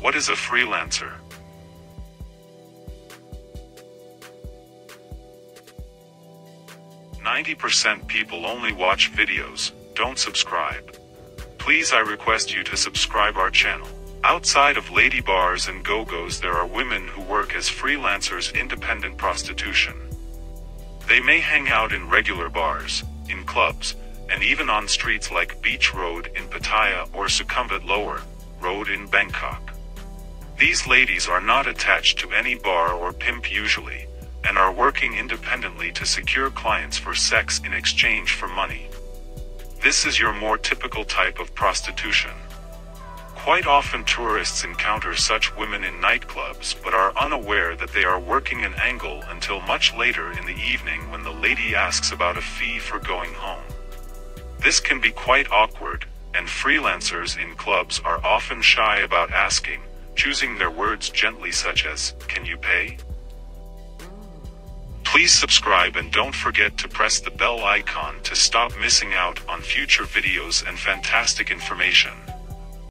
What is a freelancer? Ninety percent people only watch videos, don't subscribe. Please I request you to subscribe our channel. Outside of lady bars and go-go's there are women who work as freelancers independent prostitution. They may hang out in regular bars, in clubs, and even on streets like Beach Road in Pattaya or Sukhumvit Lower Road in Bangkok. These ladies are not attached to any bar or pimp usually, and are working independently to secure clients for sex in exchange for money. This is your more typical type of prostitution. Quite often tourists encounter such women in nightclubs but are unaware that they are working an angle until much later in the evening when the lady asks about a fee for going home. This can be quite awkward, and freelancers in clubs are often shy about asking, choosing their words gently such as, can you pay? Please subscribe and don't forget to press the bell icon to stop missing out on future videos and fantastic information.